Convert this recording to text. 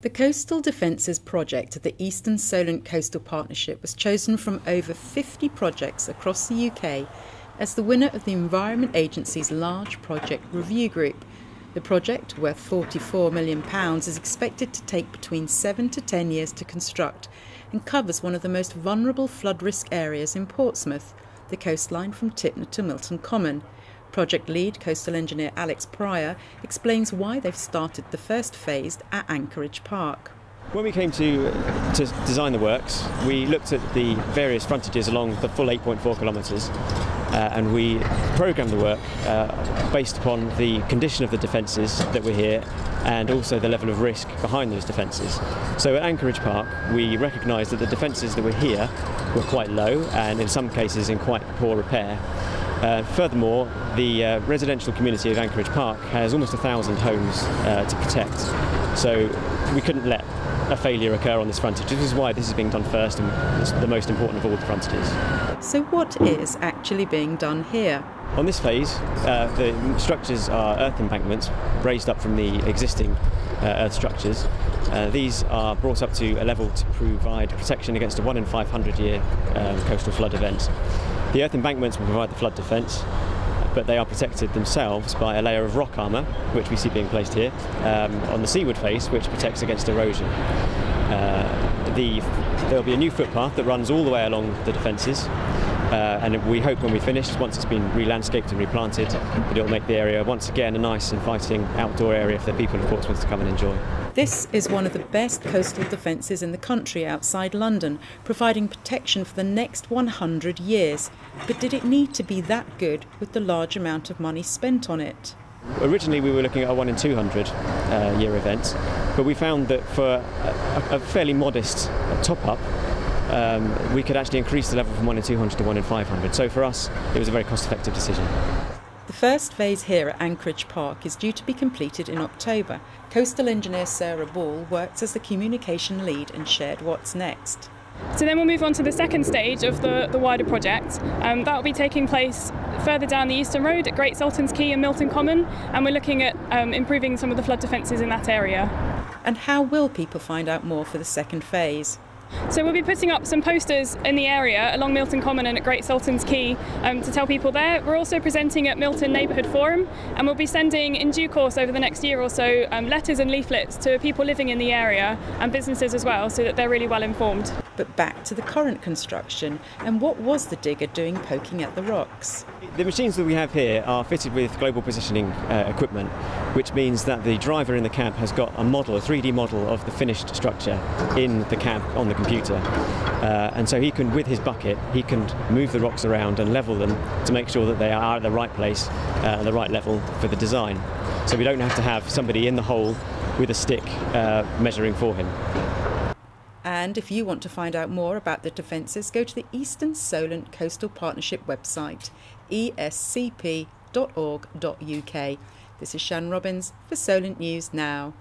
The Coastal Defences project of the Eastern Solent Coastal Partnership was chosen from over 50 projects across the UK as the winner of the Environment Agency's Large Project Review Group. The project, worth £44 million, is expected to take between 7 to 10 years to construct and covers one of the most vulnerable flood risk areas in Portsmouth, the coastline from Tipner to Milton Common. Project lead coastal engineer Alex Pryor explains why they've started the first phase at Anchorage Park. When we came to, to design the works, we looked at the various frontages along the full 8.4 kilometres uh, and we programmed the work uh, based upon the condition of the defences that were here and also the level of risk behind those defences. So at Anchorage Park, we recognised that the defences that were here were quite low and in some cases in quite poor repair. Uh, furthermore, the uh, residential community of Anchorage Park has almost a thousand homes uh, to protect, so we couldn't let a failure occur on this frontage. This is why this is being done first and it's the most important of all the frontages. So, what is actually being done here? On this phase, uh, the structures are earth embankments raised up from the existing uh, earth structures. Uh, these are brought up to a level to provide protection against a 1 in 500 year um, coastal flood event. The earth embankments will provide the flood defence, but they are protected themselves by a layer of rock armour, which we see being placed here, um, on the seaward face, which protects against erosion. Uh, the, there'll be a new footpath that runs all the way along the defences, uh, and we hope when we finish, once it's been re-landscaped and replanted, that it'll make the area once again a nice, and inviting outdoor area for the people of Portsmouth to come and enjoy. This is one of the best coastal defences in the country outside London, providing protection for the next 100 years. But did it need to be that good with the large amount of money spent on it? Originally, we were looking at a 1 in 200 uh, year event, but we found that for a, a fairly modest top up, um, we could actually increase the level from 1 in 200 to 1 in 500. So for us, it was a very cost effective decision. The first phase here at Anchorage Park is due to be completed in October. Coastal engineer Sarah Ball worked as the communication lead and shared what's next. So then we'll move on to the second stage of the, the wider project. Um, that will be taking place further down the Eastern Road at Great Salterns Quay and Milton Common, and we're looking at um, improving some of the flood defences in that area. And how will people find out more for the second phase? So we'll be putting up some posters in the area along Milton Common and at Great Salterns Quay um, to tell people there. We're also presenting at Milton Neighbourhood Forum and we'll be sending in due course over the next year or so um, letters and leaflets to people living in the area and businesses as well so that they're really well informed. But back to the current construction and what was the digger doing poking at the rocks? The machines that we have here are fitted with global positioning uh, equipment, which means that the driver in the cab has got a model, a 3D model of the finished structure in the cab on the computer. Uh, and so he can, with his bucket, he can move the rocks around and level them to make sure that they are at the right place uh, the right level for the design. So we don't have to have somebody in the hole with a stick uh, measuring for him. And if you want to find out more about the defences, go to the Eastern Solent Coastal Partnership website, escp.org.uk. This is Shan Robins for Solent News Now.